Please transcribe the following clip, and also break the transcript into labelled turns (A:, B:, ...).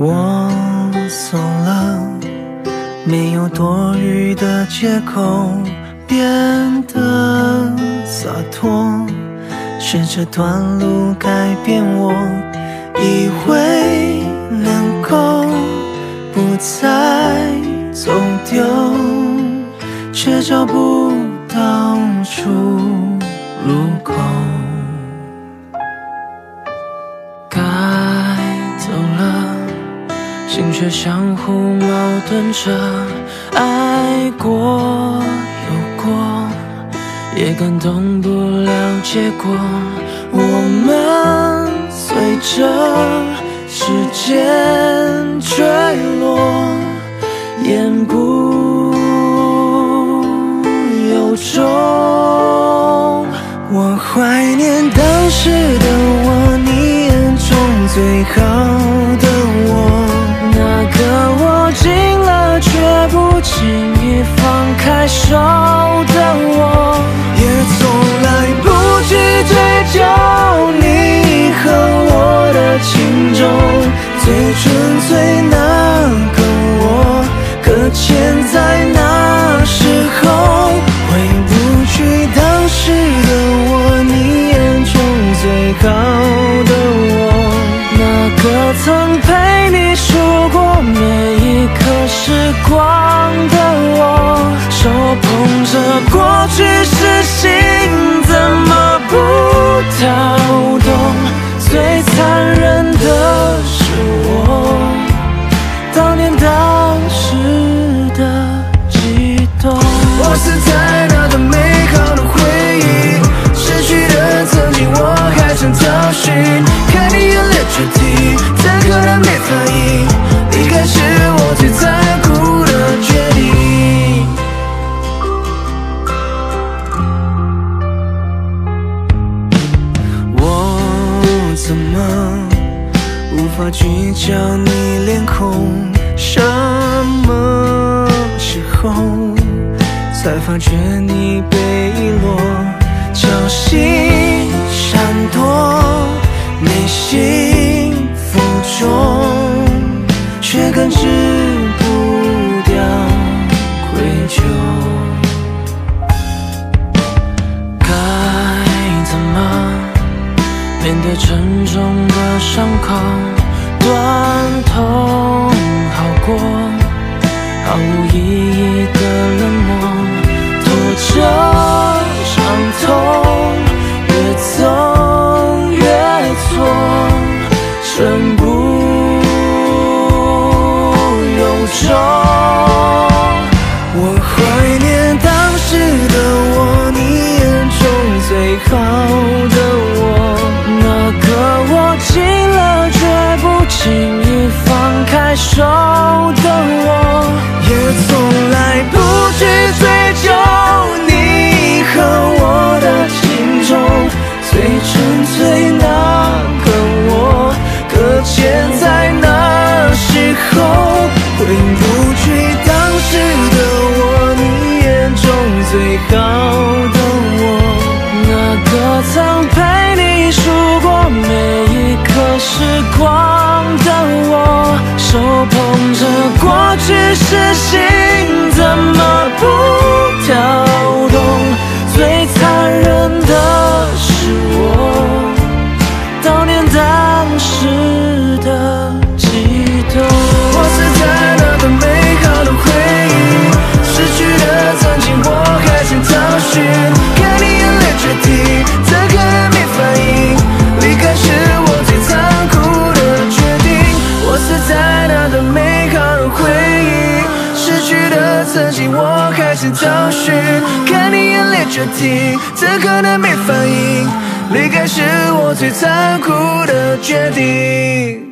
A: 我走了没有多余的借口变得洒脱是这段路改变我以为能够不再走丢却找不到出路口。
B: 心却相互矛盾着。爱过有过，也感动不了结果。我们随着时间坠落，言不由衷。
A: 我怀念当时的我，你眼中最好
B: 少的我，
A: 也从来不去追究你和我的情衷，最纯粹那个我，搁浅在那时候，回不去当时的我，你眼中最好的我。
B: 那个曾陪你数过每一刻时光
A: 看你眼泪决堤，怎可能没反应？离开是我最残酷的决定。我怎么无法聚焦你脸孔？什么时候才发觉你被遗落？侥幸闪躲，幸福中，却根治不掉愧疚。
B: 该怎么面对沉重的伤口？断痛好过，毫无意义中。
A: 我怀念当时的我，你眼中最好的我。
B: 那个我尽了却不轻易放开手的我，
A: 也从来不去追究你和我的情衷，最纯粹看你眼泪决堤，此刻的没反应？离开是我最残酷的决定。